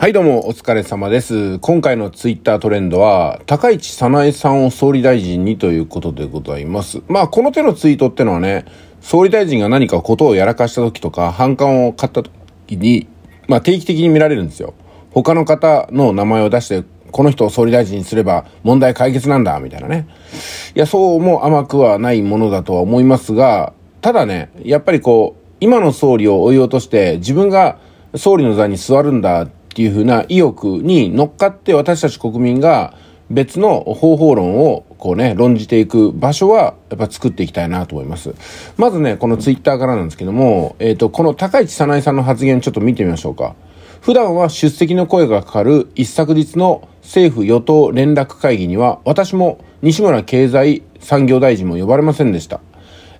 はいどうもお疲れ様です。今回のツイッタートレンドは、高市早苗さんを総理大臣にということでございます。まあこの手のツイートってのはね、総理大臣が何かことをやらかした時とか、反感を買った時に、まあ定期的に見られるんですよ。他の方の名前を出して、この人を総理大臣にすれば問題解決なんだ、みたいなね。いや、そうも甘くはないものだとは思いますが、ただね、やっぱりこう、今の総理を追い落として自分が総理の座に座るんだっていうふうな意欲に乗っかって私たち国民が別の方法論をこうね、論じていく場所はやっぱ作っていきたいなと思います。まずね、このツイッターからなんですけども、えっ、ー、と、この高市早苗さんの発言ちょっと見てみましょうか。普段は出席の声がかかる一昨日の政府与党連絡会議には私も西村経済産業大臣も呼ばれませんでした。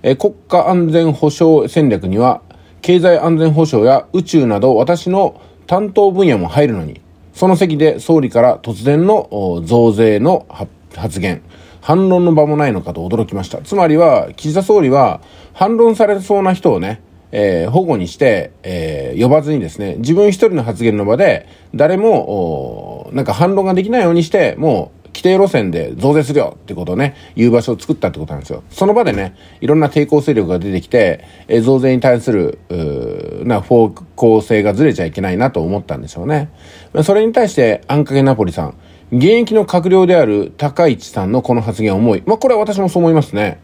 え国家安全保障戦略には経済安全保障や宇宙など私の担当分野も入るのに、その席で総理から突然の増税の発言、反論の場もないのかと驚きました。つまりは、岸田総理は反論されそうな人をね、えー、保護にして、えー、呼ばずにですね、自分一人の発言の場で、誰も、なんか反論ができないようにして、もう、規定路線で増税するよってことをね、言う場所を作ったってことなんですよ。その場でね、いろんな抵抗勢力が出てきて、え、増税に対する、な方向性がずれちゃいけないなと思ったんでしょうね。それに対して、あんかけナポリさん、現役の閣僚である高市さんのこの発言を思い、まあこれは私もそう思いますね。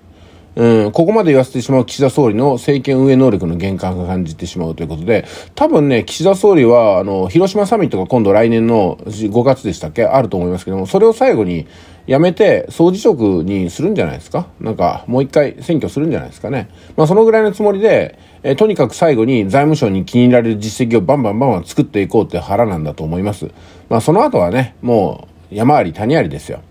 うん、ここまで言わせてしまう岸田総理の政権運営能力の限界が感じてしまうということで、多分ね、岸田総理は、あの、広島サミットが今度来年の5月でしたっけ？あると思いますけども、それを最後にやめて、総辞職にするんじゃないですか？なんか、もう一回選挙するんじゃないですかね？まあ、そのぐらいのつもりで、えとにかく最後に財務省に気に入られる実績をバンバンバンバン作っていこうって腹なんだと思います。まあ、その後はね、もう、山あり谷ありですよ。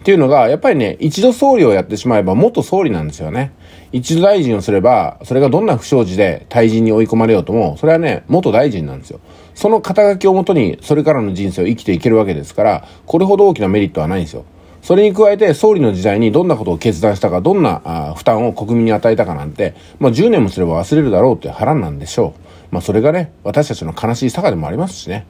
っていうのが、やっぱりね、一度総理をやってしまえば元総理なんですよね。一度大臣をすれば、それがどんな不祥事で退陣に追い込まれようとも、それはね、元大臣なんですよ。その肩書きをもとに、それからの人生を生きていけるわけですから、これほど大きなメリットはないんですよ。それに加えて、総理の時代にどんなことを決断したか、どんな負担を国民に与えたかなんて、まあ10年もすれば忘れるだろうって腹なんでしょう。まあそれがね、私たちの悲しい坂でもありますしね。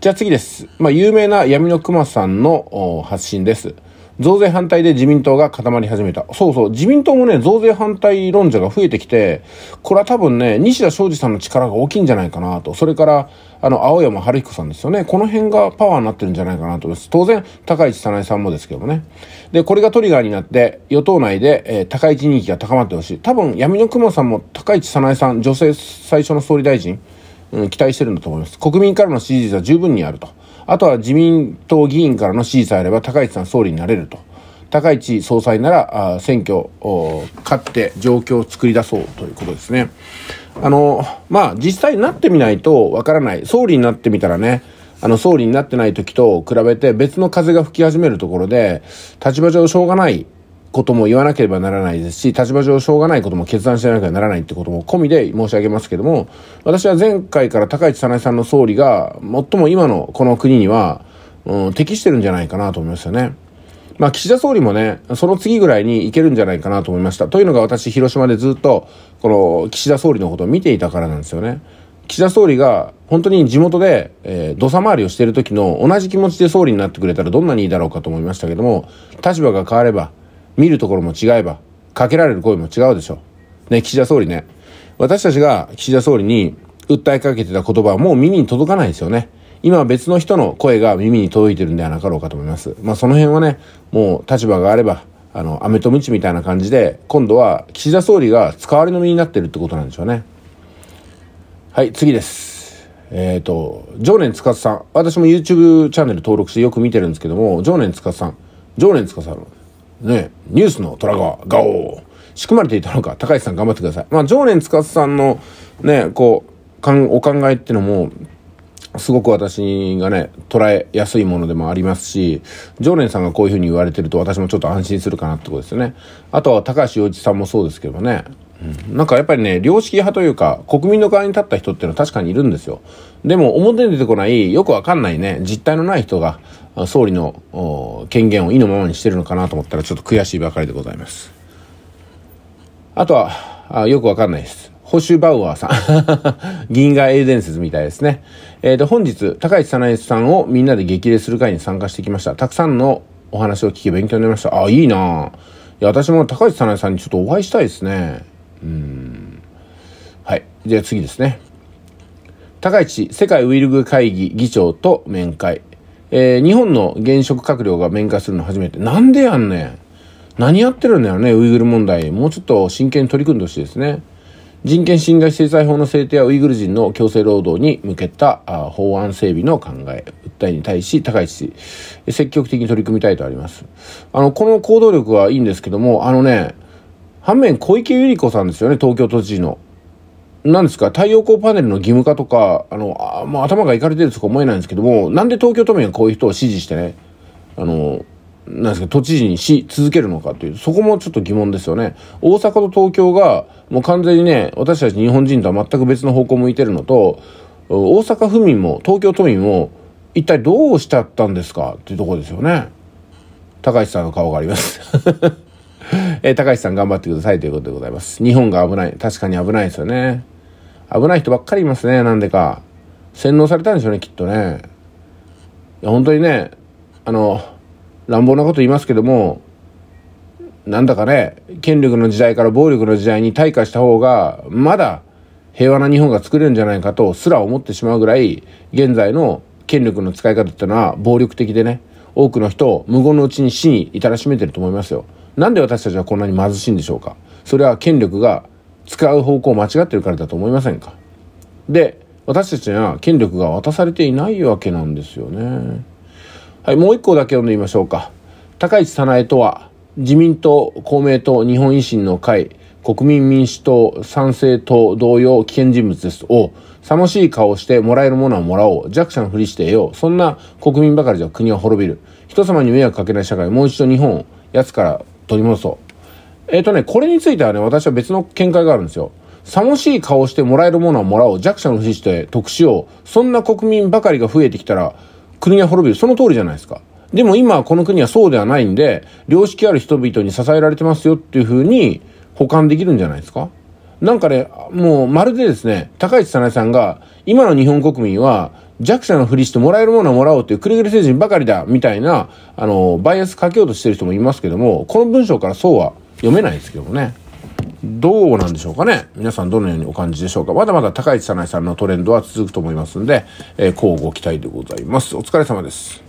じゃあ次です。まあ有名な闇の熊さんの発信です。増税反対で自民党が固まり始めた。そうそう、自民党もね、増税反対論者が増えてきて、これは多分ね、西田昌司さんの力が大きいんじゃないかなと。それから、あの、青山春彦さんですよね。この辺がパワーになってるんじゃないかなと思います。当然、高市早苗さんもですけどね。で、これがトリガーになって、与党内で、えー、高市人気が高まってほしい。多分、闇の雲さんも高市早苗さん、女性最初の総理大臣、うん、期待してるんだと思います。国民からの支持率は十分にあると。あとは自民党議員からの支持さえあれば高市さん総理になれると。高市総裁なら、あ選挙を勝って状況を作り出そうということですね。あの、まあ、実際になってみないとわからない。総理になってみたらね、あの、総理になってない時と比べて別の風が吹き始めるところで、立場上しょうがないことも言わなければならないですし、立場上しょうがないことも決断しなきゃならないってことも込みで申し上げますけども、私は前回から高市早苗さんの総理が、最も今のこの国には、うん、適してるんじゃないかなと思いますよね。まあ、岸田総理もね、その次ぐらいにいけるんじゃないかなと思いました。というのが私、広島でずっと、この岸田総理のことを見ていたからなんですよね。岸田総理が本当に地元で、えー、土佐回りをしている時の同じ気持ちで総理になってくれたらどんなにいいだろうかと思いましたけども、立場が変われば、見るところも違えば、かけられる声も違うでしょう。ね、岸田総理ね。私たちが岸田総理に訴えかけてた言葉はもう耳に届かないですよね。今は別の人の声が耳に届いてるんではなかろうかと思います。まあその辺はね、もう立場があれば、あの、飴とムチみたいな感じで、今度は岸田総理が使われの身になってるってことなんでしょうね。はい、次です。えっ、ー、と、常年つかさん。私も YouTube チャンネル登録してよく見てるんですけども、常年つかさん。常年つかさん。ね、ニュースの虎川、ガオー。仕組まれていたのか、高市さん頑張ってください。まあ、常年つかさんのね、こう、かん、お考えっていうのも、すごく私がね、捉えやすいものでもありますし、常連さんがこういうふうに言われてると私もちょっと安心するかなってことですよね。あとは高橋洋一さんもそうですけどね。うん、なんかやっぱりね、良識派というか、国民の側に立った人っていうのは確かにいるんですよ。でも表に出てこない、よくわかんないね、実態のない人が、総理の権限を意のままにしてるのかなと思ったらちょっと悔しいばかりでございます。あとは、あよくわかんないです。ホシュバウアーさん。銀河英伝説みたいですね。えっ、ー、と、本日、高市早苗さんをみんなで激励する会に参加してきました。たくさんのお話を聞き勉強になりました。あ、いいないや、私も高市早苗さんにちょっとお会いしたいですね。うん。はい。じゃあ次ですね。高市世界ウイルグ会議議長と面会。えー、日本の現職閣僚が面会するの初めて。なんでやんねん。何やってるんだよね、ウイグル問題。もうちょっと真剣に取り組んでほしいですね。人権侵害制裁法の制定やウイグル人の強制労働に向けた法案整備の考え、訴えに対し、高市氏、積極的に取り組みたいとあります。あの、この行動力はいいんですけども、あのね、反面小池百合子さんですよね、東京都知事の。何ですか、太陽光パネルの義務化とか、あの、あもう頭がいかれてるとか思えないんですけども、なんで東京都民がこういう人を支持してね、あの、なんですか、都知事にし続けるのかという、そこもちょっと疑問ですよね。大阪と東京が、もう完全にね、私たち日本人とは全く別の方向向いてるのと、大阪府民も東京都民も、一体どうしちゃったんですか？っていうところですよね。高橋さんの顔があります えー、高橋さん頑張ってくださいということでございます。日本が危ない。確かに危ないですよね。危ない人ばっかりいますね、なんでか。洗脳されたんでしょうね、きっとね。いや、本当にね、あの、乱暴なこと言いますけども、なんだかね、権力の時代から暴力の時代に退化した方が、まだ平和な日本が作れるんじゃないかとすら思ってしまうぐらい、現在の権力の使い方っていうのは暴力的でね、多くの人を無言のうちに死に至らしめてると思いますよ。なんで私たちはこんなに貧しいんでしょうかそれは権力が使う方向を間違ってるからだと思いませんか？で、私たちには権力が渡されていないわけなんですよね。はい、もう一個だけ読んでみましょうか。高市早苗とは、自民党、公明党、日本維新の会、国民民主党、参政党同様危険人物です。を、さもしい顔をしてもらえるものはもらおう。弱者のふりしてよう。そんな国民ばかりじゃ国は滅びる。人様に迷惑かけない社会、もう一度日本を奴から取り戻そう。えっ、ー、とね、これについてはね、私は別の見解があるんですよ。さもしい顔してもらえるものはもらおう。弱者のふりして得しよう。そんな国民ばかりが増えてきたら、国が滅びる。その通りじゃないですか。でも今この国はそうではないんで、良識ある人々に支えられてますよっていうふうに保管できるんじゃないですかなんかね、もうまるでですね、高市早苗さんが、今の日本国民は弱者のふりしてもらえるものはもらおうっていうくれぐれ成人ばかりだ、みたいな、あの、バイアスかけようとしてる人もいますけども、この文章からそうは読めないですけどもね。どうなんでしょうかね皆さんどのようにお感じでしょうかまだまだ高市早苗さんのトレンドは続くと思いますんで、えー、交互期待でございます。お疲れ様です。